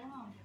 madam